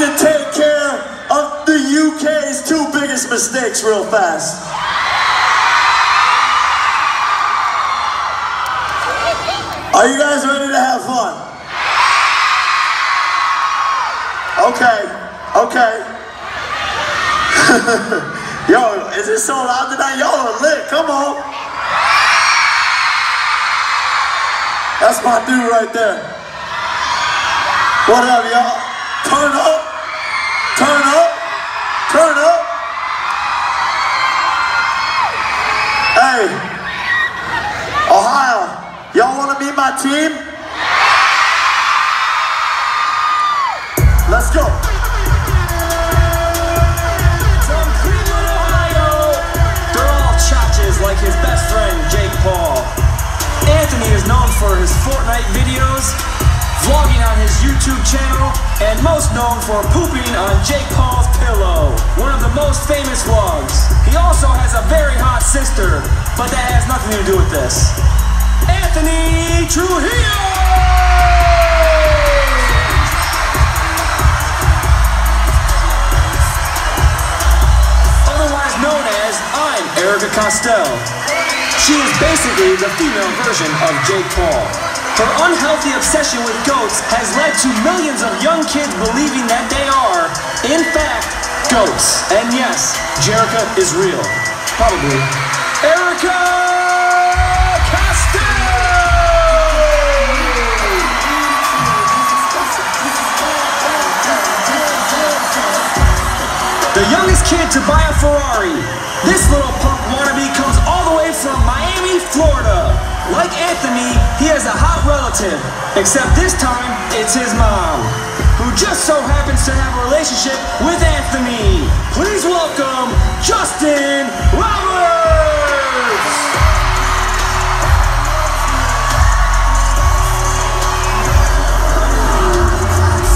to take care of the UK's two biggest mistakes real fast. Are you guys ready to have fun? Okay, okay. Yo, is it so loud tonight? Y'all are lit, come on. That's my dude right there. What up, y'all? Turn up, turn up. Hey, Ohio, y'all wanna meet my team? Let's go. From Cleveland, Ohio, they're all chachas like his best friend, Jake Paul. Anthony is known for his Fortnite videos, vlogging on his YouTube and most known for pooping on Jake Paul's pillow, one of the most famous vlogs. He also has a very hot sister, but that has nothing to do with this. Anthony Trujillo! otherwise known as I'm Erika Costello. She is basically the female version of Jake Paul. Her unhealthy obsession with goats has led to millions of young kids believing that they are, in fact, goats. And yes, Jerika is real. Probably. Erika The youngest kid to buy a Ferrari. This little punk wannabe comes all the way from Miami, Florida. Like Anthony, he has a hot relative, except this time it's his mom, who just so happens to have a relationship with Anthony. Please welcome Justin Roberts!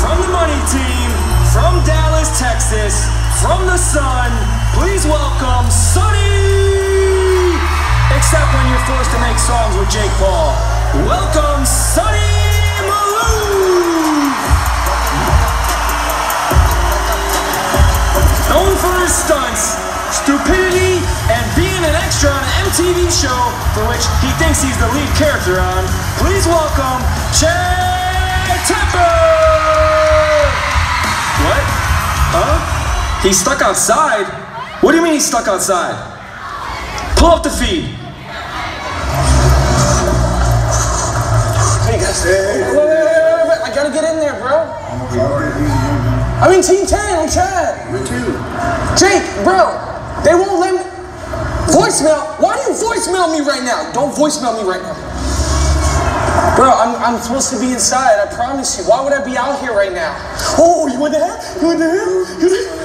From the money team, from Dallas, Texas, from the sun, please welcome Sunny! Except when you're forced to make songs with Jake Paul. Welcome, Sunny Malone! Known for his stunts, stupidity, and being an extra on an MTV show for which he thinks he's the lead character on, please welcome Chad Tepper! What? Huh? He's stuck outside? What do you mean he's stuck outside? Pull up the feed. 1910 on Chad. Me too. Jake, bro, they won't let me. Voicemail? Why do you voicemail me right now? Don't voicemail me right now. Bro, I'm, I'm supposed to be inside, I promise you. Why would I be out here right now? Oh, you want that? You want that? You want that?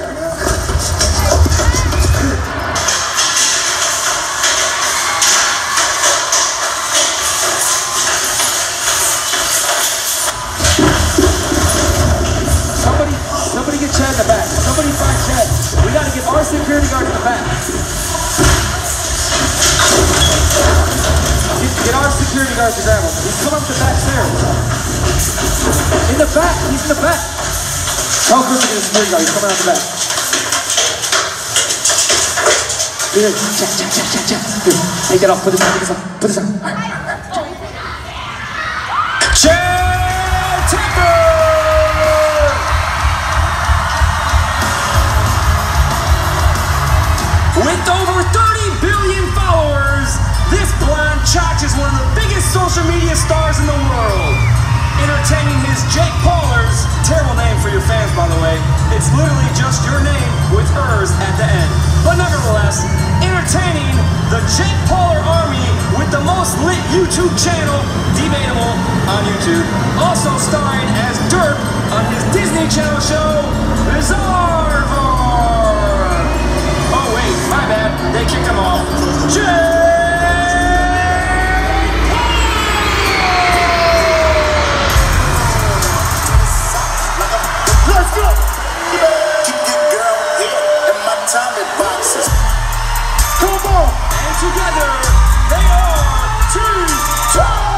Our security guard in the back. Get, our security guard to grab him. He's coming up the back stairs. In the back. He's in the back. Tell Chris to the security guard. He's coming out the back. Here, Chad, Chad, Chad, Chad, Chad. Here, take that off. Put this on. Put this on. Put this on. Right. Chad With over 30 billion followers, this blonde chotch is one of the biggest social media stars in the world. Entertaining his Jake Paulers, terrible name for your fans, by the way. It's literally just your name with hers at the end. But nevertheless, entertaining the Jake Pauler army with the most lit YouTube channel, debatable on YouTube. Also starring as Dirk on his Disney Channel show, Bizarre. And together, they are Team